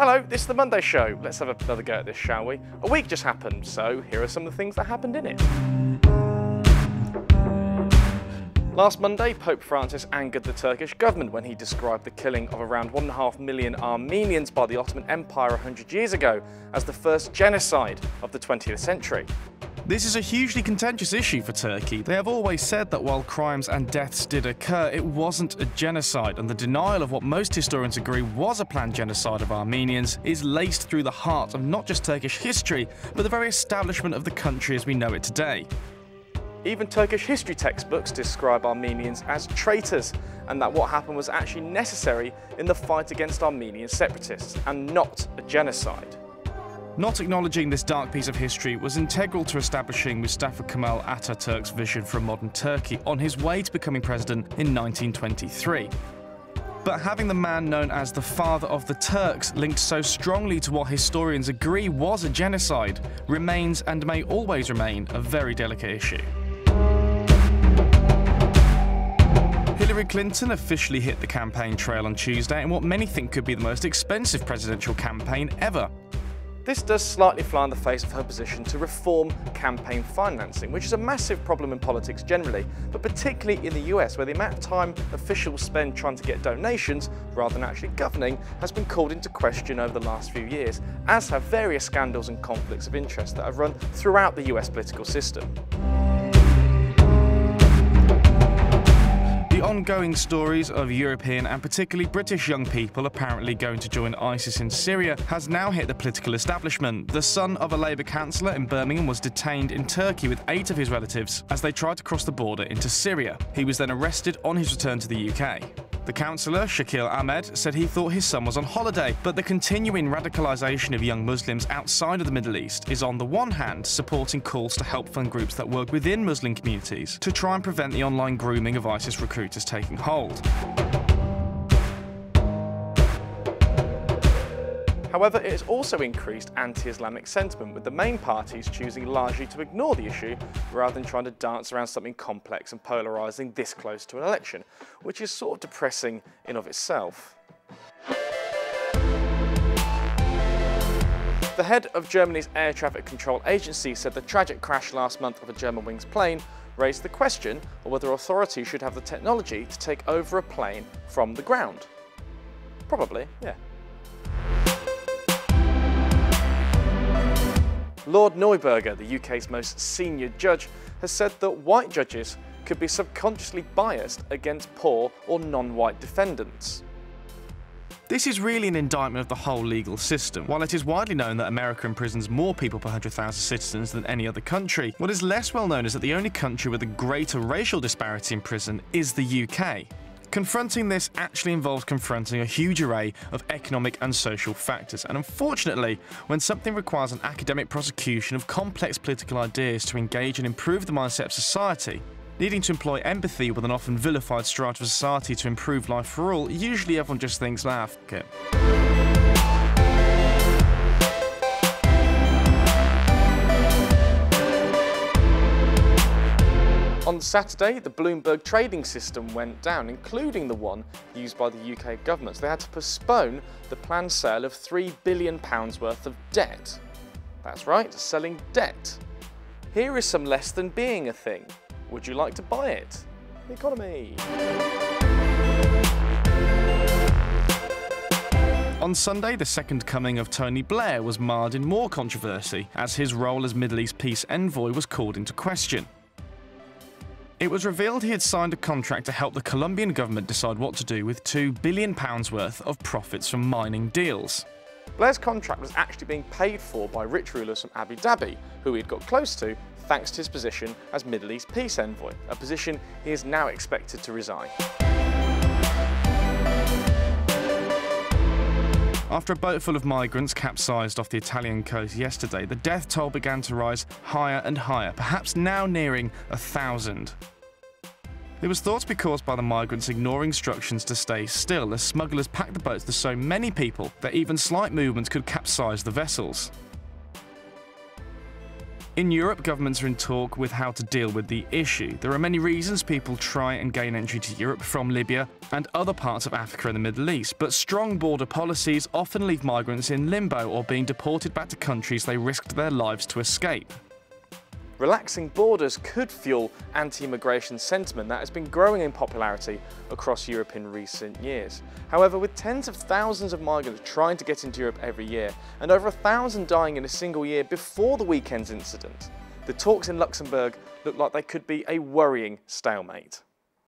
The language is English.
Hello, this is the Monday Show. Let's have another go at this, shall we? A week just happened, so here are some of the things that happened in it. Last Monday, Pope Francis angered the Turkish government when he described the killing of around 1.5 million Armenians by the Ottoman Empire 100 years ago as the first genocide of the 20th century. This is a hugely contentious issue for Turkey. They have always said that while crimes and deaths did occur, it wasn't a genocide, and the denial of what most historians agree was a planned genocide of Armenians is laced through the heart of not just Turkish history, but the very establishment of the country as we know it today. Even Turkish history textbooks describe Armenians as traitors, and that what happened was actually necessary in the fight against Armenian separatists, and not a genocide. Not acknowledging this dark piece of history was integral to establishing Mustafa Kemal Ataturk's vision for a modern Turkey on his way to becoming president in 1923. But having the man known as the father of the Turks linked so strongly to what historians agree was a genocide remains and may always remain a very delicate issue. Hillary Clinton officially hit the campaign trail on Tuesday in what many think could be the most expensive presidential campaign ever. This does slightly fly in the face of her position to reform campaign financing, which is a massive problem in politics generally, but particularly in the US, where the amount of time officials spend trying to get donations rather than actually governing has been called into question over the last few years, as have various scandals and conflicts of interest that have run throughout the US political system. The ongoing stories of European and particularly British young people apparently going to join ISIS in Syria has now hit the political establishment. The son of a Labour councillor in Birmingham was detained in Turkey with eight of his relatives as they tried to cross the border into Syria. He was then arrested on his return to the UK. The councillor, Shakil Ahmed, said he thought his son was on holiday, but the continuing radicalisation of young Muslims outside of the Middle East is on the one hand supporting calls to help fund groups that work within Muslim communities to try and prevent the online grooming of ISIS recruiters taking hold. However, it has also increased anti-Islamic sentiment, with the main parties choosing largely to ignore the issue rather than trying to dance around something complex and polarising this close to an election, which is sort of depressing in of itself. The head of Germany's air traffic control agency said the tragic crash last month of a Germanwings plane raised the question of whether authorities should have the technology to take over a plane from the ground. Probably, yeah. Lord Neuberger, the UK's most senior judge, has said that white judges could be subconsciously biased against poor or non-white defendants. This is really an indictment of the whole legal system. While it is widely known that America imprisons more people per 100,000 citizens than any other country, what is less well known is that the only country with a greater racial disparity in prison is the UK. Confronting this actually involves confronting a huge array of economic and social factors, and unfortunately, when something requires an academic prosecution of complex political ideas to engage and improve the mindset of society, needing to employ empathy with an often vilified strata of society to improve life for all, usually everyone just thinks, ah, fuck it. On Saturday, the Bloomberg trading system went down, including the one used by the UK government. So they had to postpone the planned sale of £3 billion worth of debt. That's right, selling debt. Here is some less than being a thing. Would you like to buy it? The economy. On Sunday, the second coming of Tony Blair was marred in more controversy, as his role as Middle East peace envoy was called into question. It was revealed he had signed a contract to help the Colombian government decide what to do with £2 billion worth of profits from mining deals. Blair's contract was actually being paid for by rich rulers from Abu Dhabi, who he'd got close to thanks to his position as Middle East peace envoy, a position he is now expected to resign. After a boat full of migrants capsized off the Italian coast yesterday, the death toll began to rise higher and higher, perhaps now nearing a thousand. It was thought to be caused by the migrants ignoring instructions to stay still as smugglers packed the boats to so many people that even slight movements could capsize the vessels. In Europe, governments are in talk with how to deal with the issue. There are many reasons people try and gain entry to Europe from Libya and other parts of Africa and the Middle East, but strong border policies often leave migrants in limbo or being deported back to countries they risked their lives to escape. Relaxing borders could fuel anti-immigration sentiment that has been growing in popularity across Europe in recent years. However, with tens of thousands of migrants trying to get into Europe every year and over a thousand dying in a single year before the weekend's incident, the talks in Luxembourg look like they could be a worrying stalemate.